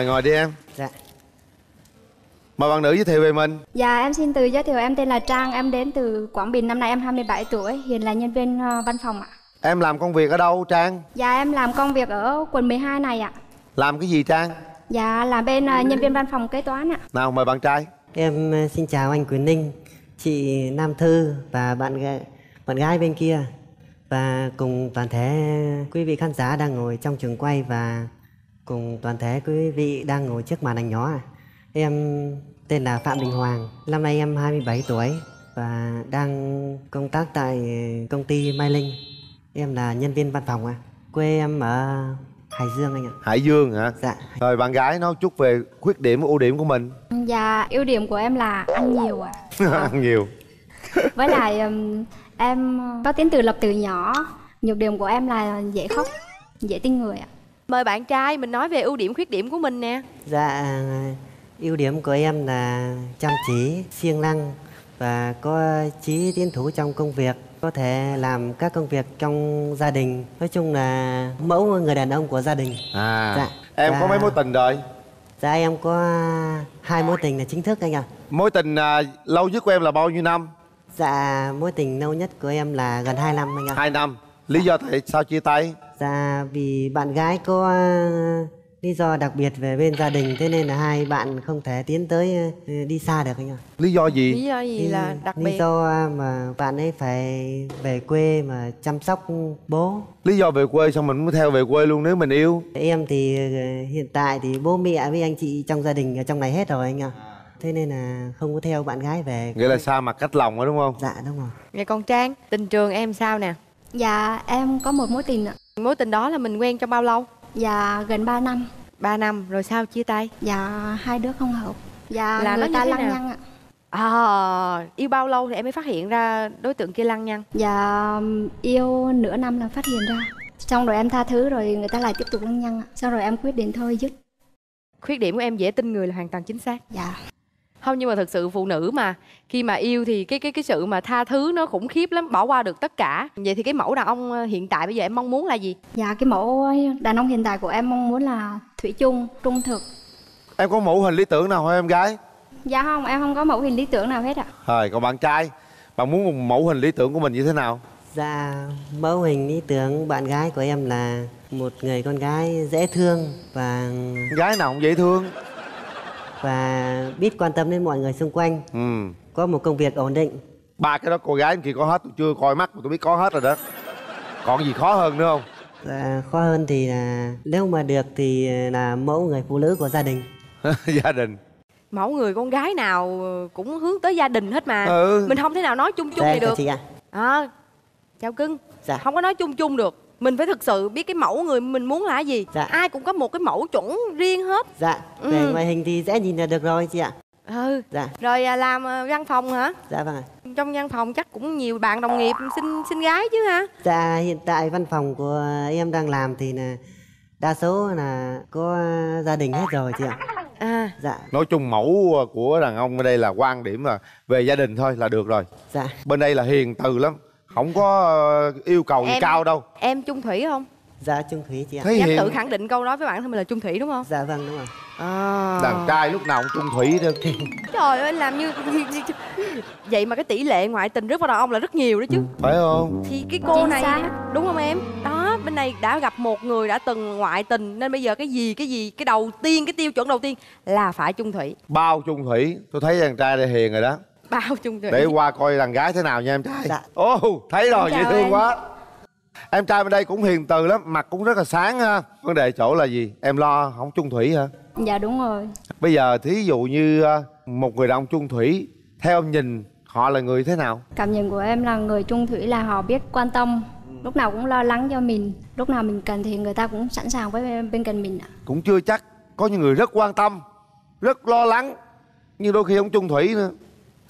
Rồi ngồi đi em Dạ Mời bạn nữ giới thiệu về mình Dạ em xin tự giới thiệu em tên là Trang, em đến từ Quảng Bình, năm nay em 27 tuổi, hiện là nhân viên ờ, văn phòng ạ. Em làm công việc ở đâu Trang? Dạ em làm công việc ở quận 12 này ạ. Làm cái gì Trang? Dạ là bên ờ, nhân viên văn phòng kế toán ạ. Nào mời bạn trai Em ờ, xin chào anh Quyền Ninh Chị Nam Thư và bạn gái, bạn gái bên kia Và cùng toàn thể quý vị khán giả đang ngồi trong trường quay Và cùng toàn thể quý vị đang ngồi trước màn ảnh nhỏ à. Em tên là Phạm Đình Hoàng Năm nay em 27 tuổi Và đang công tác tại công ty Mai Linh Em là nhân viên văn phòng à. Quê em ở Hải Dương anh ạ Hải Dương hả? Dạ Rồi bạn gái nói chút về khuyết điểm ưu điểm của mình Dạ ưu điểm của em là ăn nhiều ạ. Ăn nhiều Với lại em có tiếng từ lập từ nhỏ. Nhược điểm của em là dễ khóc, dễ tin người ạ. Mời bạn trai mình nói về ưu điểm khuyết điểm của mình nè Dạ, ưu điểm của em là chăm chỉ, siêng năng và có chí tiến thủ trong công việc, có thể làm các công việc trong gia đình. Nói chung là mẫu người đàn ông của gia đình. À Dạ. Em có Dạ. mấy mối tình rồi? Dạ em có hai mối tình là chính thức anh ạ. Mối tình à, lâu nhất của em là bao nhiêu năm? Dạ, mối tình lâu nhất của em là gần 2 năm anh ạ. Hai năm Lý do tại sao chia tay? Dạ, vì bạn gái có lý do đặc biệt về bên gia đình, thế nên là hai bạn không thể tiến tới ờ, đi xa được anh ạ. Lý do gì? lý do gì là đặc lý biệt do mà bạn ấy phải về quê mà chăm sóc bố Lý do về quê xong mình mới theo về quê luôn nếu mình yêu em thì ờ, hiện tại thì bố mẹ với anh chị trong gia đình ở trong này hết rồi anh ạ thế nên là không có theo bạn gái về Nghĩa là xa mặt cách lòng đó đúng không? dạ đúng rồi Vậy còn Trang, tình trường em sao nè? Dạ em có một mối tình ạ. Mối tình đó là mình quen trong bao lâu? Dạ gần 3 năm. 3 năm, rồi sao chia tay? Dạ hai đứa không hợp. Dạ Là người ta lăng nào? nhăng ạ. À, yêu bao lâu thì em mới phát hiện ra đối tượng kia lăng nhăng? Dạ yêu nửa năm là phát hiện ra Xong rồi em tha thứ rồi người ta lại tiếp tục lăng nhăng ạ. Xong rồi em quyết định thôi dứt Khuyết điểm của em dễ tin người là hoàn toàn chính xác. Dạ Không nhưng mà thật sự phụ nữ mà khi mà yêu thì cái cái cái sự mà tha thứ nó khủng khiếp lắm, bỏ qua được tất cả. Vậy thì cái mẫu đàn ông ờ, hiện tại bây giờ em mong muốn là gì? Dạ cái mẫu đàn ông hiện tại của em mong muốn là thủy chung, trung thực Em có mẫu hình lý tưởng nào hả em gái? Dạ không, em không có mẫu hình lý tưởng nào hết ạ Rồi còn bạn trai Bạn muốn một mẫu hình lý tưởng của mình như thế nào? dạ mẫu hình lý tưởng bạn gái của em là một người con gái dễ thương và Gái nào cũng dễ thương và biết quan tâm đến mọi người xung quanh Ừ có một công việc ổn định Ba cái đó cô gái kia có hết Tôi chưa coi mắt mà tôi biết có hết rồi đó Còn gì khó hơn nữa không? và khó hơn thì là nếu mà được thì là mẫu người phụ nữ của gia đình Gia đình Mẫu người con gái nào cũng hướng tới gia đình hết mà. Ừ. Mình không thể nào nói chung chung Đây, được. chị ạ À, chào cưng. Dạ. Không có nói chung chung được. Mình phải thực sự biết cái mẫu người mình muốn là gì. Dạ. Ai cũng có một cái mẫu chuẩn riêng hết. dạ về Ừ. ngoại hình thì dễ nhìn là được rồi chị ạ Ừ. dạ Rồi à, làm à, văn phòng hả? dạ vâng ạ Trong văn phòng chắc cũng nhiều bạn đồng nghiệp xin xin gái chứ ha. Dạ hiện tại văn phòng của em đang làm thì là đa số là có gia đình hết rồi chị ạ. À, Dạ Nói chung mẫu của đàn ông ở đây là quan điểm là Về gia đình thôi là được rồi dạ Bên đây là hiền từ lắm Không có ờ, yêu cầu gì Em- cao đâu em chung thủy không? dạ Trung Thủy chị ạ. Thấy Dám hiền tự khẳng định câu đó với bản thân mình là chung thủy đúng không? Dạ vâng đúng rồi. À. Đàn trai lúc nào cũng trung thủy trơn. Trời ơi làm như vậy mà cái tỷ lệ ngoại tình rất vào đàn ông là rất nhiều đó chứ. Phải không? Thì cái cô Chính này xác. đúng không em? Đó, bên này đã gặp một người đã từng ngoại tình nên bây giờ cái gì cái gì cái đầu tiên cái tiêu chuẩn đầu tiên là phải chung thủy. Bao trung thủy Tôi thấy đàn trai đây hiền rồi đó Bao chung thủy. Để qua coi đàn gái thế nào nha em trai Dạ. Ồ thấy rồi Em dễ thương anh. quá Em trai bên đây cũng hiền từ lắm Mặt cũng rất là sáng ha Vấn đề chỗ là gì? Em lo không trung thủy hả? Dạ đúng rồi Bây giờ thí dụ như ờ, một người đàn ông trung thủy Theo em nhìn họ là người thế nào? Cảm nhận của em là người trung thủy là họ biết quan tâm Lúc nào cũng lo lắng cho mình Lúc nào mình cần thì người ta cũng sẵn sàng với bên, bên cạnh mình ạ Cũng chưa chắc Có những người rất quan tâm Rất lo lắng Nhưng đôi khi không trung thủy nữa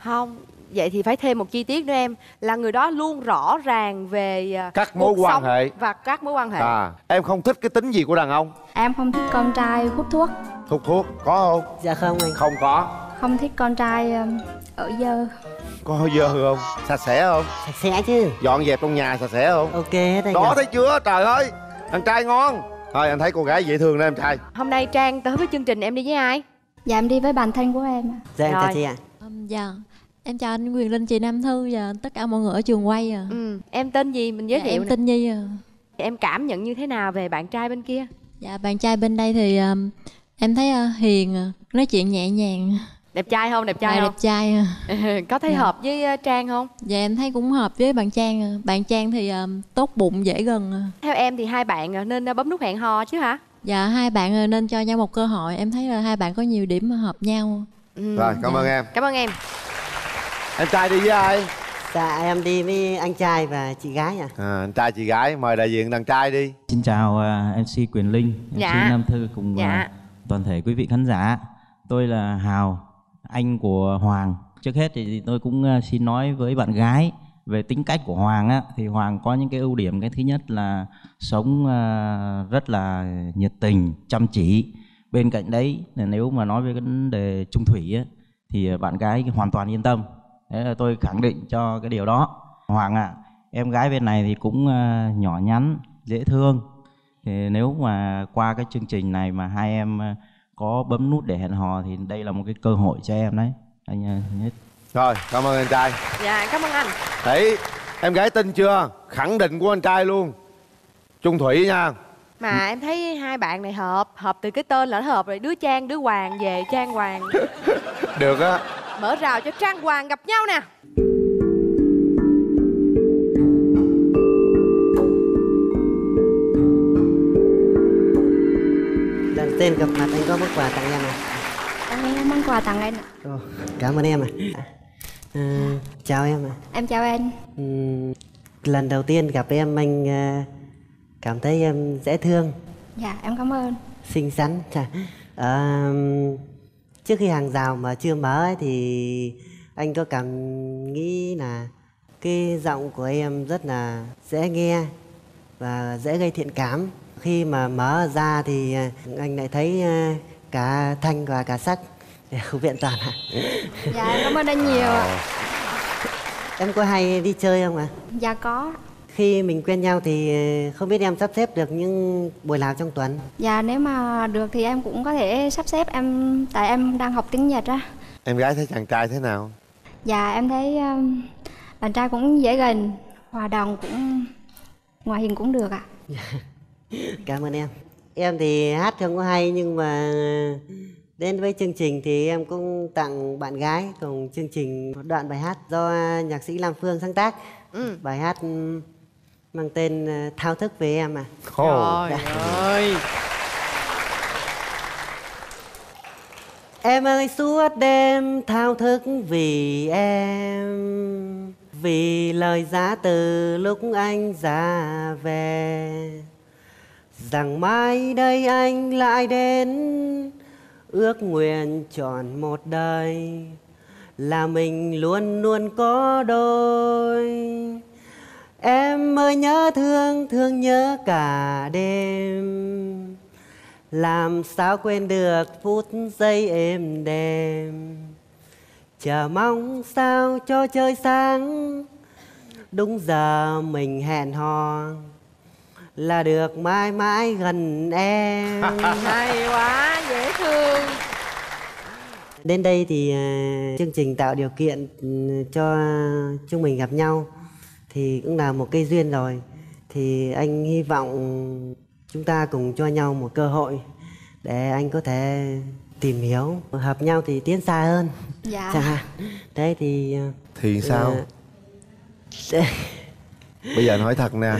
Không, vậy thì phải thêm một chi tiết nữa em là người đó luôn rõ ràng về à, Các mối quan hệ. và các mối quan hệ. À Em không thích cái tính gì của đàn ông? Em không thích con trai hút thuốc Thuốc thuốc có không? Dạ không anh. Không có Không thích con trai um, ở dơ Có hơi dơ không? Sạch sẽ không? Sạch sẽ chứ. Dọn dẹp trong nhà sạch sẽ không? Ok hết anh. Đó ạ. thấy chưa trời ơi Thằng trai ngon thôi anh thấy cô gái dễ thương đó em trai hôm nay trang tới với chương trình em đi với ai dạ em đi với bạn thân của em ạ. dạ em chào Rồi. chị ạ Um, dạ em chào anh Quyền Linh chị Nam Thư và tất cả mọi người ở trường quay à. ừ em tên gì mình giới dạ, thiệu em nè. tên Nhi à. em cảm nhận như thế nào về bạn trai bên kia Dạ bạn trai bên đây thì um, em thấy uh, hiền, à, nói chuyện nhẹ nhàng, đẹp trai không đẹp dạ, trai đẹp không trai. à. có thấy Dạ. hợp với uh, trang không Dạ em thấy cũng hợp với bạn Trang. à. Bạn Trang thì um, tốt bụng dễ gần. à. theo em thì hai bạn nên bấm nút hẹn hò chứ hả Dạ hai bạn nên cho nhau một cơ hội. Em thấy là hai bạn có nhiều điểm hợp nhau. ừ. rồi cảm ơn em cảm ơn em em trai đi với ai dạ em đi với anh trai và chị gái ạ à, anh trai chị gái mời đại diện đàn trai đi Xin chào à, MC Quyền Linh, MC Dạ. Nam Thư cùng Dạ. à, toàn thể quý vị khán giả. Tôi là Hào, anh của Hoàng. Trước hết thì tôi cũng à, xin nói với bạn gái về tính cách của Hoàng á thì Hoàng có những cái ưu điểm cái thứ nhất là sống à, rất là nhiệt tình, chăm chỉ. Bên cạnh đấy là nếu mà nói về cái vấn đề trung thủy á thì bạn gái hoàn toàn yên tâm. Đấy là tôi khẳng định cho cái điều đó. Hoàng ạ, em gái bên này thì cũng à, nhỏ nhắn, dễ thương. Thì nếu mà qua cái chương trình này mà hai em ờ, có bấm nút để hẹn hò thì đây là một cái cơ hội cho em đấy. Anh ờ, nhất. Rồi cảm ơn anh trai. Dạ cảm ơn anh. Thấy em gái tin chưa? Khẳng định của anh trai luôn. Trung thủy nha. Mà em thấy hai bạn này hợp hợp từ cái tên là nó hợp rồi. Đứa trang đứa hoàng về trang hoàng. Được á mở rào cho trang hoàng gặp nhau nè. Lần tên gặp mặt anh có món quà tặng em à? Em có món quà tặng anh ạ. Ồ, cảm ơn em ạ. À, chào em ạ. Em chào anh. Ừm, lần đầu tiên gặp em anh à, cảm thấy em dễ thương. Dạ em cảm ơn. Xinh xắn à, trước khi hàng rào mà chưa mở ấy, thì anh có cảm nghĩ là cái giọng của em rất là dễ nghe và dễ gây thiện cảm. Khi mà mở ra thì à, anh lại thấy à, cả thanh và cả sắc không viện toàn ạ. Dạ cảm ơn anh nhiều ạ. em có hay đi chơi không ạ? Dạ có khi mình quen nhau thì à, không biết em sắp xếp được những buổi nào trong tuần dạ nếu mà được thì em cũng có thể sắp xếp em tại em đang học tiếng nhật á em gái thấy chàng trai thế nào dạ em thấy um, bạn trai cũng dễ gần hòa đồng cũng ngoại hình cũng được ạ Cảm ơn em. Em thì hát không có hay nhưng mà đến với chương trình thì em cũng tặng bạn gái cùng chương trình một đoạn bài hát do nhạc sĩ Lam Phương sáng tác. Ừ. Bài hát mang tên ờ, Thao thức về em à. Trời ơi. Em ơi suốt đêm thao thức vì em Vì lời giá từ lúc anh ra về. Rằng mai đây anh lại đến Ước nguyện tròn một đời. Là mình luôn luôn có đôi Ơi nhớ thương, thương nhớ cả đêm. Làm sao quên được phút giây êm đềm? Chờ mong sao cho trời sáng? Đúng giờ mình hẹn hò là được mãi mãi gần em. Hay quá dễ thương. Đến đây thì à, chương trình tạo điều kiện ừ, cho chúng mình gặp nhau thì cũng là một cây duyên rồi. Thì anh hy vọng chúng ta cùng cho nhau một cơ hội để anh có thể tìm hiểu hợp nhau thì tiến xa hơn. Dạ. Chẳng hạn đấy thì à, thì sao? ờ, bây giờ nói thật nè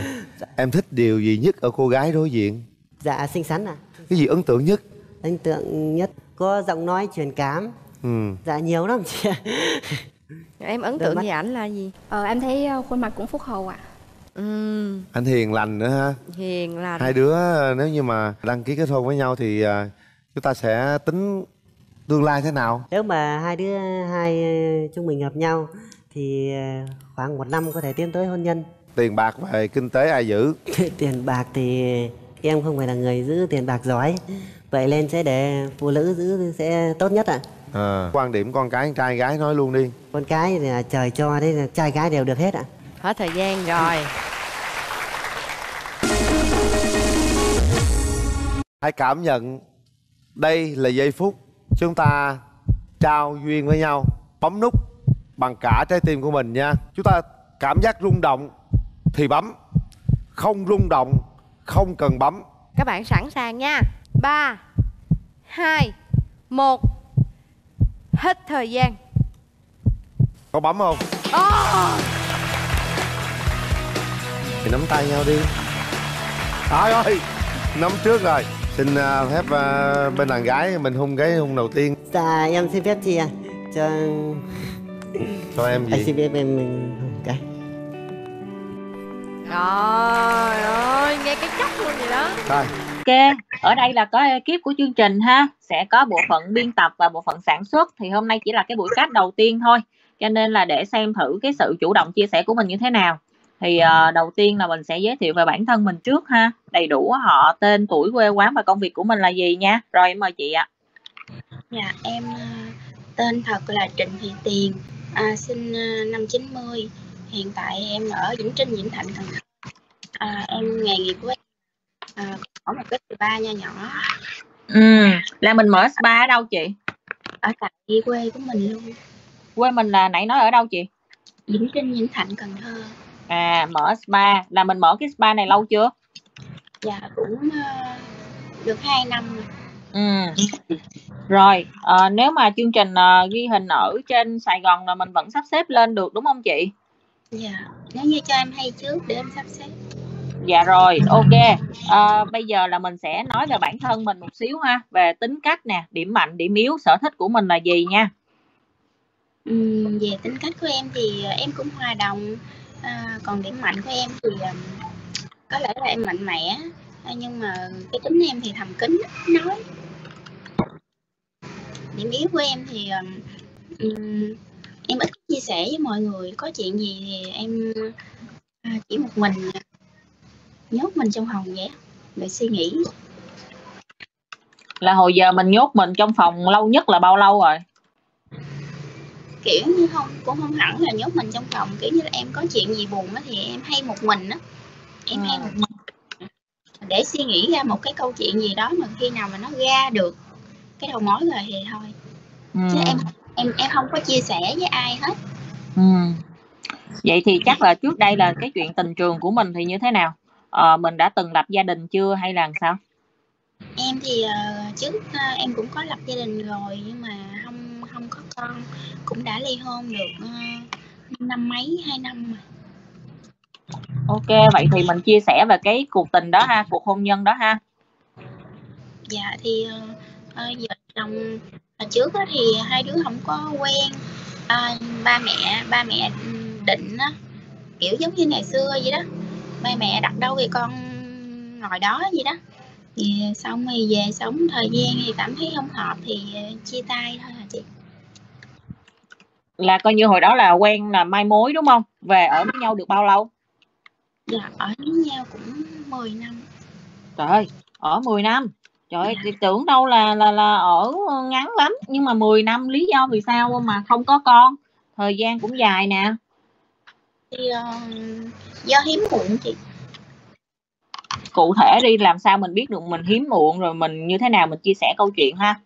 em thích điều gì nhất ở cô gái đối diện? Dạ xinh xắn à cái gì ấn tượng nhất? Ấn tượng nhất có giọng nói truyền cảm. Ừ. Dạ nhiều lắm chị ạ em ấn tượng về ảnh là gì? Ờ, em thấy ờ, khuôn mặt cũng phúc hậu ạ. Ừ anh hiền lành nữa ha. Hiền lành. Hai đứa nếu như mà đăng ký kết hôn với nhau thì à, chúng ta sẽ tính tương lai thế nào? Nếu mà hai đứa hai ờ, chúng mình hợp nhau thì ờ, khoảng một năm có thể tiến tới hôn nhân. Tiền bạc về kinh tế ai giữ? Tiền bạc thì em không phải là người giữ tiền bạc giỏi. Vậy nên sẽ để phụ nữ giữ sẽ tốt nhất ạ. à. Quan điểm con cái trai gái nói luôn đi. Con cái thì là trời cho đấy là trai gái đều được hết ạ. Hết thời gian rồi. Hãy cảm nhận đây là giây phút chúng ta trao duyên với nhau bấm nút bằng cả trái tim của mình nha. Chúng ta cảm giác rung động thì bấm không rung động không cần bấm. Các bạn sẵn sàng nha. 3 2 1 Hết thời gian. Có bấm không? Oh! thì nắm tay nhau đi. Trời ơi nắm trước rồi. Xin uh, phép uh, bên đàn gái mình hung cái hung đầu tiên. Dạ em xin phép chị à cho cho em anh gì xin phép em mình hôn cái. Trời ơi nghe cái chắc luôn vậy đó. Thôi. Ok, ở đây là có ekip của chương trình ha, sẽ có bộ phận biên tập và bộ phận sản xuất thì hôm nay chỉ là cái buổi cast đầu tiên thôi. Cho nên là để xem thử cái sự chủ động chia sẻ của mình như thế nào. Thì uh, đầu tiên là mình sẽ giới thiệu về bản thân mình trước ha, đầy đủ họ, tên, tuổi, quê quán và công việc của mình là gì nha. Rồi em mời chị ạ. Dạ, em ờ, tên thật là Trịnh Thị Tiền, à, sinh ờ, năm 90. Hiện tại em ở Vĩnh Trinh, Vĩnh Thạnh, Cần Thơ. À, em nghề nghiệp của em à, có một cái spa nho nhỏ Ừ, là mình mở spa ở đâu chị? ở tại quê của mình luôn, Quê mình là nãy nói ở đâu chị? Vĩnh Trinh, Vĩnh Thạnh, Cần Thơ. À, mở spa, là mình mở cái spa này lâu chưa? Dạ, cũng ờ, được 2 năm rồi. Ừ. Rồi, ờ, nếu mà chương trình ờ, ghi hình ở trên Sài Gòn là mình vẫn sắp xếp lên được đúng không chị? Dạ, nếu như cho em hay trước để em sắp xếp. Dạ rồi, ok. à, bây giờ là mình sẽ nói về bản thân mình một xíu ha, về tính cách nè, điểm mạnh, điểm yếu, sở thích của mình là gì nha. Về tính cách của em thì ờ, em cũng hòa đồng, à, còn điểm mạnh của em thì có lẽ là em mạnh mẽ, nhưng mà cái tính em thì thầm kín, nói. Điểm yếu của em thì um, em ít chia sẻ với mọi người, có chuyện gì thì em chỉ một mình nhốt mình trong phòng vậy, rồi suy nghĩ. Là hồi giờ mình nhốt mình trong phòng lâu nhất là bao lâu rồi? Kiểu như không cũng không hẳn là nhốt mình trong phòng, kiểu như là em có chuyện gì buồn á thì em hay một mình á, em hay Ừ. một mình để suy nghĩ ra một cái câu chuyện gì đó mà khi nào mà nó ra được cái đầu mối rồi thì thôi. Ừ. Chứ em em em không có chia sẻ với ai hết. Ừ. Vậy thì chắc là trước đây là cái chuyện tình trường của mình thì như thế nào? Ờ, mình đã từng lập gia đình chưa hay là sao? Em thì ờ, trước ờ, em cũng có lập gia đình rồi nhưng mà không không có con, cũng đã ly hôn được ờ, năm mấy hai năm rồi. Ok, vậy thì mình chia sẻ về cái cuộc tình đó ha, cuộc hôn nhân đó ha. Dạ thì ờ, ờ, vợ chồng trước á, thì hai đứa không có quen à, ba mẹ ba mẹ định á, kiểu giống như ngày xưa vậy đó ba mẹ đặt đâu thì con ngồi đó vậy đó thì xong rồi về sống thời gian thì cảm thấy không hợp thì ờ, chia tay thôi hả chị Là coi như hồi đó là quen là mai mối đúng không? Về ở với nhau được bao lâu? dạ ở với nhau cũng 10 năm Trời ơi, ở 10 năm. Trời ơi, thì tưởng đâu là là là ở ngắn lắm, nhưng mà 10 năm lý do vì sao mà không có con? Thời gian cũng dài nè. Ờ, do hiếm muộn chị Cụ thể đi làm sao mình biết được mình hiếm muộn rồi mình như thế nào mình chia sẻ câu chuyện ha.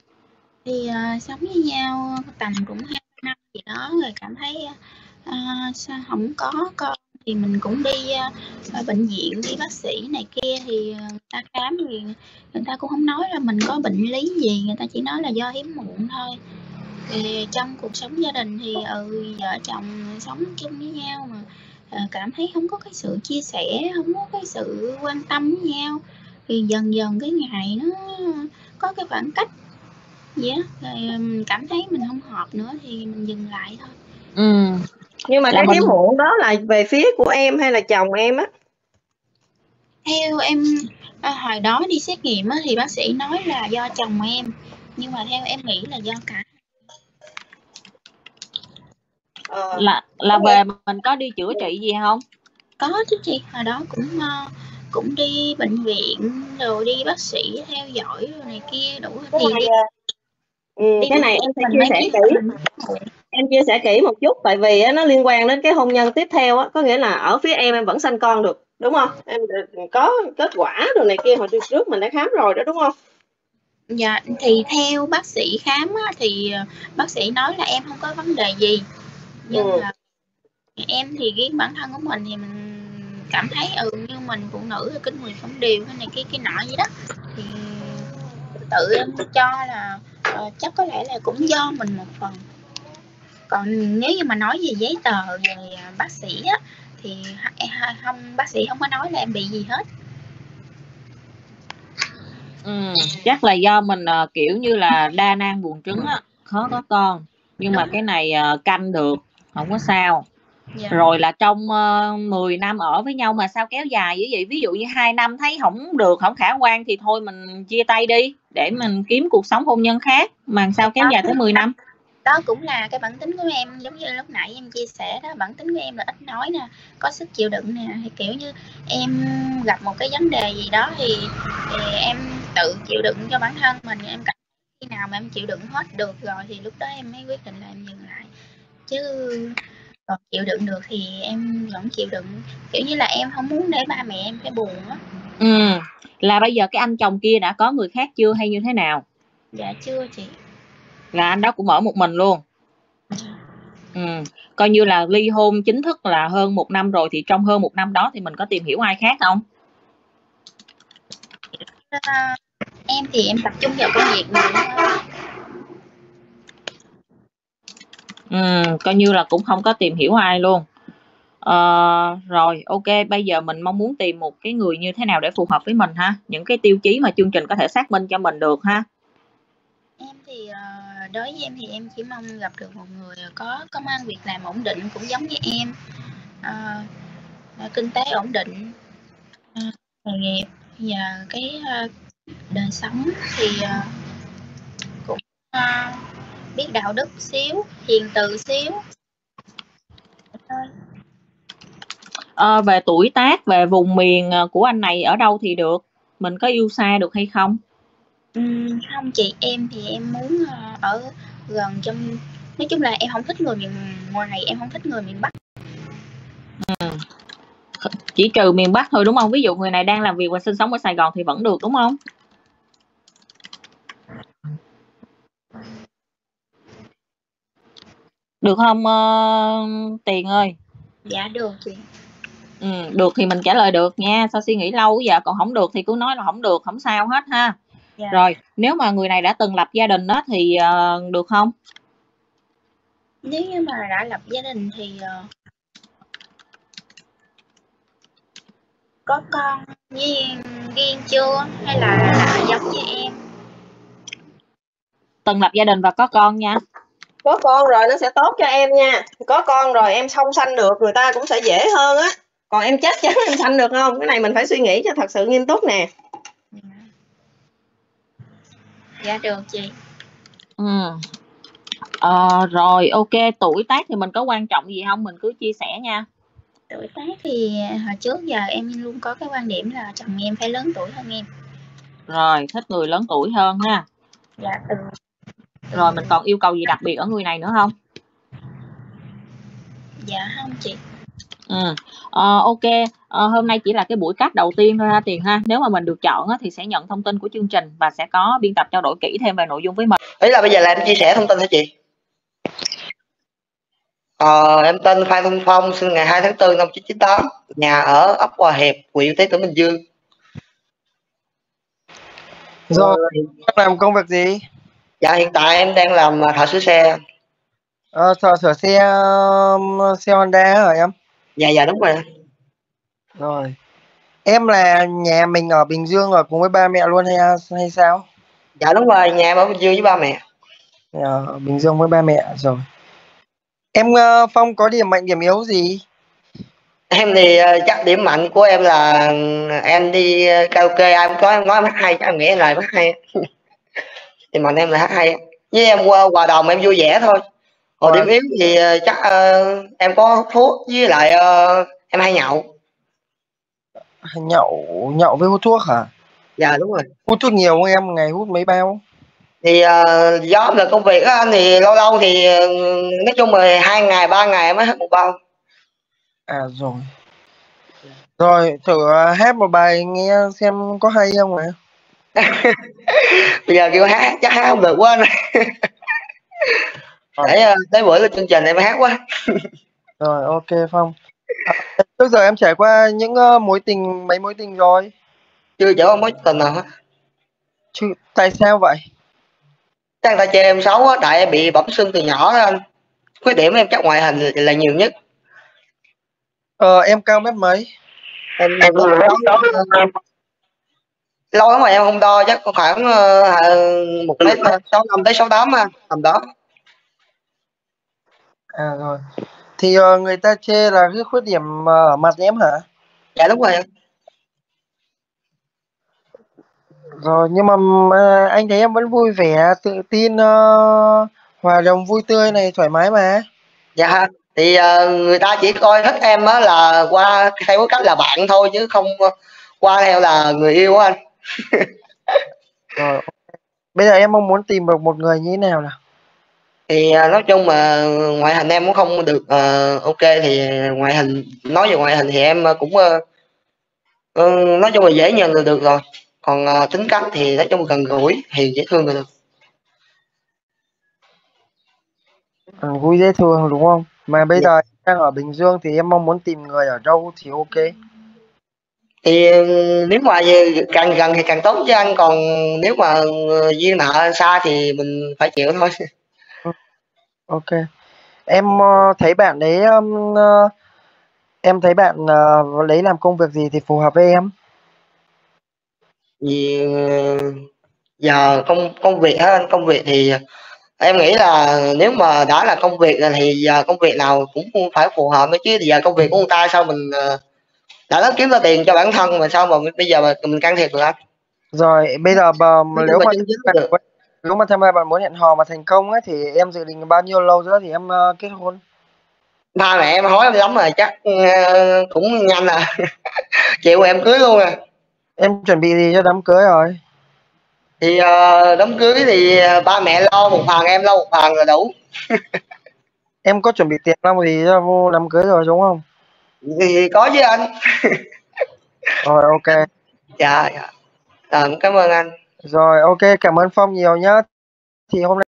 thì ờ, sống với nhau tầm cũng hai năm gì đó rồi cảm thấy ờ, sao không có con thì mình cũng đi ờ, bệnh viện đi bác sĩ này kia thì người ta khám thì người ta cũng không nói là mình có bệnh lý gì người ta chỉ nói là do hiếm muộn thôi thì trong cuộc sống gia đình thì ừ, vợ chồng sống chung với nhau mà ờ, cảm thấy không có cái sự chia sẻ không có cái sự quan tâm với nhau. Thì dần dần cái ngày nó có cái khoảng cách vậy rồi ừm, cảm thấy mình không hợp nữa thì mình dừng lại thôi. Ừ. nhưng mà Là cái mình- hiếm muộn đó là về phía của em hay là chồng em á? Theo em à, hồi đó đi xét nghiệm á, thì bác sĩ nói là do chồng em nhưng mà theo em nghĩ là do cả ờ, Là là về mình có đi chữa trị gì không? có chứ chị hồi đó cũng ờ, cũng đi bệnh viện rồi đi bác sĩ theo dõi rồi này kia đủ cái thì này, đi, à, ừ, đi cái này em sẽ chia sẻ kỹ. em chia sẻ kỹ một chút tại vì á, nó liên quan đến cái hôn nhân tiếp theo á có nghĩa là ở phía em em vẫn sanh con được đúng không? Em có kết quả rồi này kia hồi trước mình đã khám rồi đó đúng không? Dạ thì theo bác sĩ khám á, thì ờ, bác sĩ nói là em không có vấn đề gì nhưng Ừ. là em thì riêng bản thân của mình thì mình cảm thấy ừ như mình phụ nữ kinh nguyệt không đều hay này kia kia nọ gì đó. Thì tự em cho là ờ, chắc có lẽ là cũng do mình một phần. Còn nếu như mà nói về giấy tờ về à, bác sĩ á thì không bác sĩ không có nói là em bị gì hết. Ừ, chắc là do mình ờ, kiểu như là đa nang buồng trứng á, khó có con. Nhưng mà cái này ờ, canh được, không có sao. dạ. Rồi là trong uh, 10 năm ở với nhau mà sao kéo dài như vậy? Ví dụ như hai năm thấy không được, không khả quan thì thôi mình chia tay đi để mình kiếm cuộc sống hôn nhân khác. Mà sao kéo dài tới 10 năm? đó cũng là cái bản tính của em giống như lúc nãy em chia sẻ đó bản tính của em là ít nói nè có sức chịu đựng nè thì kiểu như em gặp một cái vấn đề gì đó thì, thì em tự chịu đựng cho bản thân mình em cảm khi nào mà em chịu đựng hết được rồi thì lúc đó em mới quyết định là em dừng lại chứ còn chịu đựng được thì em vẫn chịu đựng kiểu như là em không muốn để ba mẹ em phải buồn á Ừ, là bây giờ cái anh chồng kia đã có người khác chưa hay như thế nào? dạ chưa chị Là anh đó cũng ở một mình luôn. Ừ. Coi như là ly hôn chính thức là hơn một năm rồi thì trong hơn một năm đó thì mình có tìm hiểu ai khác không? À, em thì em tập trung vào công việc nhiều hơn Ừ, coi như là cũng không có tìm hiểu ai luôn. à, rồi ok bây giờ mình mong muốn tìm một cái người như thế nào để phù hợp với mình ha. Những cái tiêu chí mà chương trình có thể xác minh cho mình được ha. Em thì ờ, đối với em thì em chỉ mong gặp được một người có công an việc làm ổn định cũng giống như em. À, kinh tế ổn định nghề nghiệp và cái đời sống thì biết đạo đức xíu hiền từ xíu. Ờ, về tuổi tác về vùng miền ờ, của anh này ở đâu thì được? Mình có yêu xa được hay không? Ừm, không chị em thì em muốn ờ, ở gần trong nói chung là em không thích người miền ngoài em không thích người miền Bắc. Chỉ trừ miền Bắc thôi đúng không? Ví dụ người này đang làm việc và sinh sống ở Sài Gòn thì vẫn được đúng không được không ờ, Tiền ơi? Dạ được chị. Ừ, được thì mình trả lời được nha. Sao suy nghĩ lâu giờ còn không được thì cứ nói là không được không sao hết ha. Dạ. Rồi nếu mà người này đã từng lập gia đình đó thì ờ, được không? Nếu như mà đã lập gia đình thì ờ, có con riêng riêng chưa? Hay là giống như em? Từng lập gia đình và có con nha có con rồi nó sẽ tốt cho em nha. Có con rồi em không sanh được người ta cũng sẽ dễ hơn á. Còn em chắc chắn em sanh được không? Cái này mình phải suy nghĩ cho thật sự nghiêm túc nè. Dạ được chị. Ừ. Ờ, rồi ok. Tuổi tác thì mình có quan trọng gì không? Mình cứ chia sẻ nha. Tuổi tác thì hồi trước giờ em luôn có cái quan điểm là chồng em phải lớn tuổi hơn em. Rồi thích người lớn tuổi hơn ha. Dạ từ rồi mình còn yêu cầu gì đặc biệt ở người này nữa không? Dạ không chị. Ừ. ờ, ok. Ờ, hôm nay chỉ là cái buổi cắt đầu tiên thôi ha tiền ha. Nếu mà mình được chọn á, thì sẽ nhận thông tin của chương trình và sẽ có biên tập trao đổi kỹ thêm về nội dung với mình. Ý là bây giờ là em chia sẻ thông tin hả chị? Ờ, em tên Phan Thanh Phong sinh ngày 2 tháng 4 năm 1998 nhà ở ấp Hòa Hiệp huyện Tế Tỉnh Bình Dương. Rồi, em làm công việc gì? Dạ hiện tại em đang làm à, thợ sửa xe Ờ, sửa, sửa xe um, xe Honda hả em? dạ dạ đúng rồi Rồi. Em là nhà mình ở Bình Dương ở cùng với ba mẹ luôn hay hay sao? dạ đúng rồi nhà em ở Bình Dương với ba mẹ Ờ, Ở Bình Dương với ba mẹ rồi. Em ờ, Phong có điểm mạnh điểm yếu gì? em thì ờ, chắc điểm mạnh của em là ừ, em đi ờ, karaoke ai cũng có em nói hát hay chắc em nghĩ em là hát hay thì mạnh em là hát hay với em qua hòa đồng em vui vẻ thôi còn điểm yếu thì ờ, chắc ờ, em có hút thuốc với lại ờ, em hay nhậu Nhậu nhậu với hút thuốc hả? dạ đúng rồi Hút thuốc nhiều không em? Ngày hút mấy bao? thì uh, do là công việc á thì lâu lâu thì nói chung là hai ngày ba ngày mới hết một bao À rồi. Rồi thử hát một bài nghe xem có hay không ạ? bây giờ kêu hát chắc hát không được quá để ờ, tới bữa lên chương trình em hát quá Rồi ok Phong. À, trước giờ em trải qua những ờ, mối tình mấy mối tình rồi. chưa chở qua mối tình nào hết Chứ tại sao vậy? chắc người ta chê em xấu á tại em bị bẩm sinh từ nhỏ đó anh khuyết điểm em chắc ngoại hình là nhiều nhất Ờ em cao mét mấy? em, em có lâu lắm rồi em không đo chắc khoảng ờ, à, một mét sáu năm tới sáu tám tầm đó À rồi. Thì ờ, người ta chê là cái khuyết điểm ờ, ở mặt em hả? dạ đúng rồi. Rồi nhưng mà mà anh thấy em vẫn vui vẻ, tự tin, ờ, hòa đồng vui tươi này thoải mái mà. dạ thì ờ, người ta chỉ coi thích em á là qua theo cái cách là bạn thôi chứ không ờ, qua theo là người yêu á anh Rồi. Bây giờ em mong muốn tìm được một người như thế nào nào? thì ờ, nói chung mà ngoại hình em cũng không được ờ, ok thì ngoại hình nói về ngoại hình thì em ờ, cũng ờ, nói chung là dễ nhận được được rồi còn ờ, tính cách thì nói chung là gần gũi hiền dễ thương là được Ừ, vui dễ thương đúng không? Mà bây giờ em đang ở Bình Dương thì em mong muốn tìm người ở đâu thì ok. Thì ừ, nếu mà càng gần thì càng tốt chứ anh còn nếu mà ờ, duyên nợ xa thì mình phải chịu thôi Ok. Em ờ, thấy bạn đấy ờ, em thấy bạn ờ, lấy làm công việc gì thì phù hợp với em? vì ờ, giờ công công việc anh công việc thì em nghĩ là nếu mà đã là công việc thì giờ công việc nào cũng phải phù hợp với chứ giờ công việc của người ta sao mình đã nó kiếm ra tiền cho bản thân mà sao mà bây giờ mà mình can thiệp được anh Rồi bây giờ bà, nếu mà bạn nếu mà tham gia bạn muốn hẹn hò mà thành công ấy thì em dự định bao nhiêu lâu nữa thì em ờ, kết hôn? ba mẹ em hối em lắm rồi chắc ờ, cũng nhanh à chịu em cưới luôn à Em chuẩn bị gì cho đám cưới rồi? thì ờ, đám cưới thì ờ, ba mẹ lo một phần em lo một phần là đủ Em có chuẩn bị tiền làm gì cho vô đám cưới rồi đúng không? Thì có chứ anh Rồi ok. dạ dạ Ờ, cảm ơn anh Rồi ok cảm ơn Phong nhiều nhá. Thì hôm nay